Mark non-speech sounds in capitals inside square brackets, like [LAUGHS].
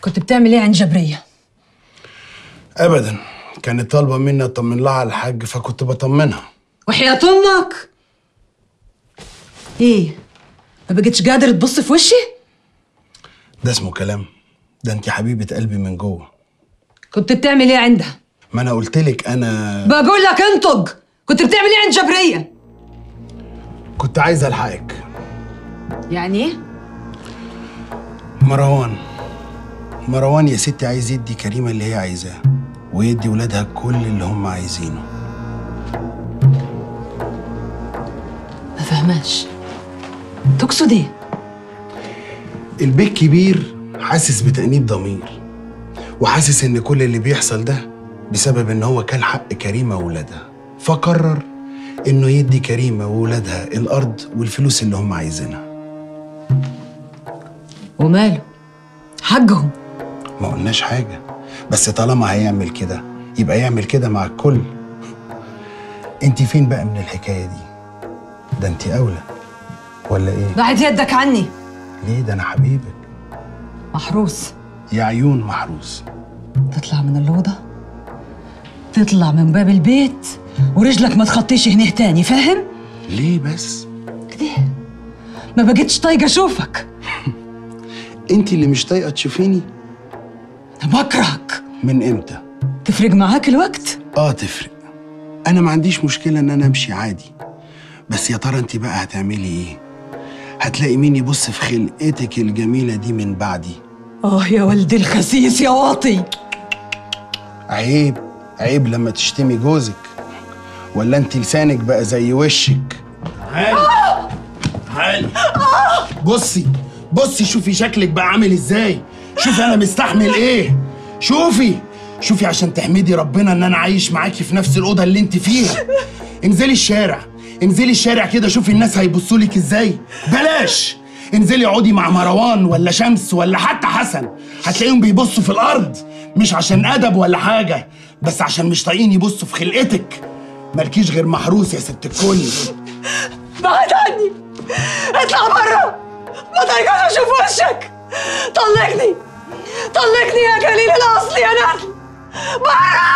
كنت بتعمل إيه عند جبرية؟ ابدا. كانت طالبة مني أطمن لها على الحاج فكنت بطمنها. وحياة أمك إيه؟ ما بقتش قادر تبص في وشي؟ ده اسمه كلام. ده انت حبيبة قلبي من جوه. كنت بتعمل إيه عندها؟ ما أنا قلت لك أنا بقول لك أنطق. كنت بتعمل إيه عند جبرية؟ كنت عايز ألحقك. يعني إيه؟ مروان. مروان يا ستي عايز يدي كريمة اللي هي عايزاه ويدي ولادها كل اللي هم عايزينه. ما فهماش. تقصد إيه؟ البيت كبير حاسس بتأنيب ضمير وحاسس إن كل اللي بيحصل ده بسبب إن هو كان حق كريمة وولادها فقرر إنه يدي كريمة وولادها الأرض والفلوس اللي هم عايزينها. وماله؟ حقهم ما قلناش حاجة. بس طالما هيعمل كده يبقى يعمل كده مع الكل. انت فين بقى من الحكاية دي؟ ده انت أولى ولا إيه؟ بعد يدك عني. ليه؟ ده أنا حبيبك. محروس. يا عيون محروس. تطلع من الأوضة تطلع من باب البيت ورجلك ما تخطيش هنا تاني فاهم؟ ليه بس؟ كده ما بقتش طايقة أشوفك. [LAUGHS] انت اللي مش طايقة تشوفيني؟ أنا بكرهك. من إمتى؟ تفرق معاك الوقت؟ آه تفرق. أنا ما عنديش مشكلة إن أنا أمشي عادي. بس يا ترى أنت بقى هتعملي إيه؟ هتلاقي مين يبص في خلقتك الجميلة دي من بعدي؟ آه يا ولدي الخسيس يا واطي. عيب عيب لما تشتمي جوزك. ولا أنت لسانك بقى زي وشك؟ تعالي تعالي بصي بصي شوفي شكلك بقى عامل إزاي. شوفي أنا مستحمل إيه. شوفي. شوفي عشان تحمدي ربنا إن أنا عايش معاكي في نفس الأوضة اللي أنت فيها. انزلي الشارع. انزلي الشارع كده شوفي الناس هيبصوا لك إزاي. بلاش. انزلي اقعدي مع مروان ولا شمس ولا حتى حسن. هتلاقيهم بيبصوا في الأرض مش عشان أدب ولا حاجة بس عشان مش طايقين يبصوا في خلقتك. مالكيش غير محروس يا ست الكل. بعد عني. اطلع برا ما طايقاش أشوف وشك. طلقني. طلقني يا قليل الأصل يا نحل برا